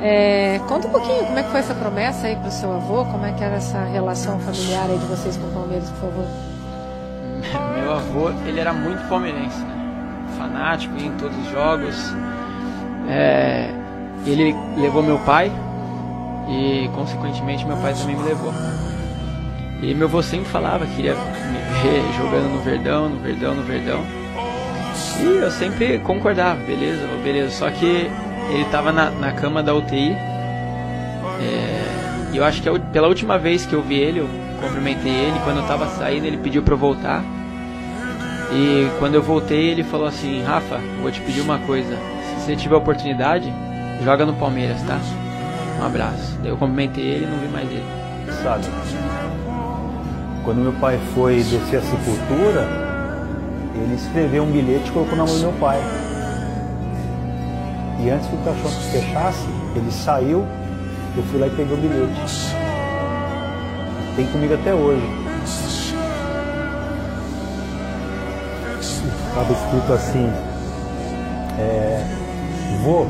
É, conta um pouquinho como é que foi essa promessa aí pro seu avô, como é que era essa relação familiar aí de vocês com o Palmeiras, por favor. Meu avô, ele era muito palmeirense, né? fanático, ia em todos os jogos. É, ele levou meu pai e, consequentemente, meu pai também me levou. E meu avô sempre falava que queria me ver jogando no Verdão, no Verdão, no Verdão. E eu sempre concordava, beleza, beleza. Só que ele estava na, na cama da UTI. É, e eu acho que pela última vez que eu vi ele, eu cumprimentei ele. Quando eu estava saindo, ele pediu para eu voltar. E quando eu voltei, ele falou assim: Rafa, vou te pedir uma coisa. Se você tiver oportunidade, joga no Palmeiras, tá? Um abraço. Eu cumprimentei ele e não vi mais ele. Sabe? Quando meu pai foi descer a sepultura, ele escreveu um bilhete e colocou na mão do meu pai. E antes que o caixão fechasse, ele saiu, eu fui lá e peguei o bilhete. Tem comigo até hoje. Estava escrito assim, é, vô,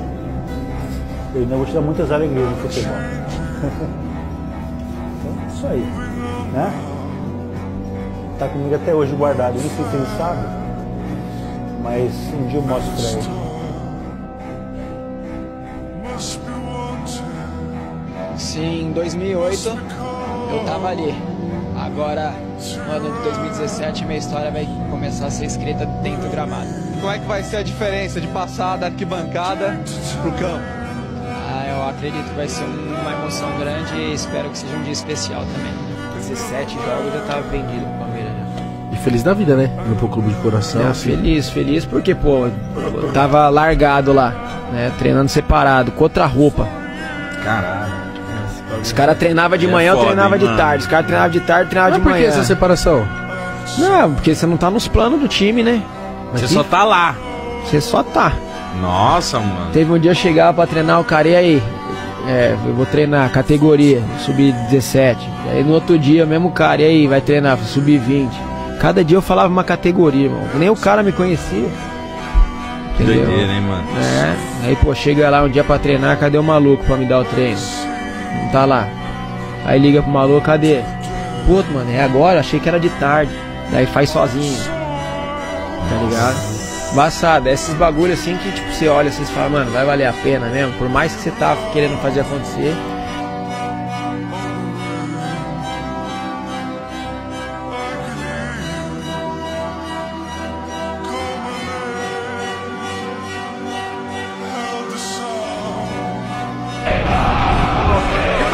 eu ainda vou te dar muitas alegrias no futebol. então, isso aí, né? Tá comigo até hoje guardado. Eu não sei se ele sabe, mas um dia eu mostro pra ele. Sim, em 2008 eu tava ali. Agora, no ano de 2017, minha história vai começar a ser escrita dentro do gramado. Como é que vai ser a diferença de passar da arquibancada pro campo? Ah, eu acredito que vai ser uma emoção grande e espero que seja um dia especial também. 17 jogos eu já tava vendido pro Palmeiras. Feliz da vida, né? Indo pro clube de coração. É, assim. feliz, feliz porque, pô, eu tava largado lá, né? Treinando separado, com outra roupa. Caralho. Os caras treinavam de É manhã, eu foda, treinava hein, de mano? tarde. Os caras treinavam de tarde, treinavam Mas de por que manhã. essa separação? Não, porque você não tá nos planos do time, né? Você só tá lá. Você só tá. Nossa, mano. Teve um dia eu chegava pra treinar o cara, e aí? É, eu vou treinar categoria, sub-17. Aí no outro dia, mesmo cara, e aí? Vai treinar sub-20. Cada dia eu falava uma categoria, irmão. Nem o cara me conhecia. Que Entendeu? doideira, hein, mano? É, aí pô, chega lá um dia pra treinar, cadê o maluco pra me dar o treino? Não tá lá. Aí liga pro maluco, cadê? Puto, mano, é agora, achei que era de tarde. Daí faz sozinho. Tá ligado? Embaçado, é esses bagulho assim que tipo, você olha assim e fala, mano, vai valer a pena mesmo, por mais que você tá querendo fazer acontecer.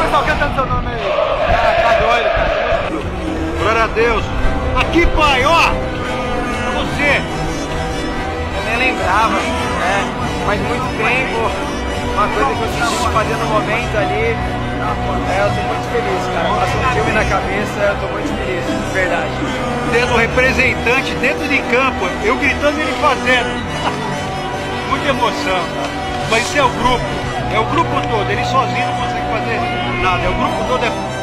Pessoal cantando seu nome aí? Ah, tá doido, cara. Glória a Deus. Aqui, pai, ó. Pra você. Eu nem lembrava, né? Mas muito tempo, uma coisa que eu senti fazer no momento ali. É, eu tô muito feliz, cara. Passa um filme na cabeça, eu tô muito feliz, de verdade. Tendo representante dentro de campo, eu gritando e ele fazendo. Muita emoção, cara. Mas esse é o grupo. É o grupo todo. Ele sozinho não consegue fazer nada. É o grupo todo é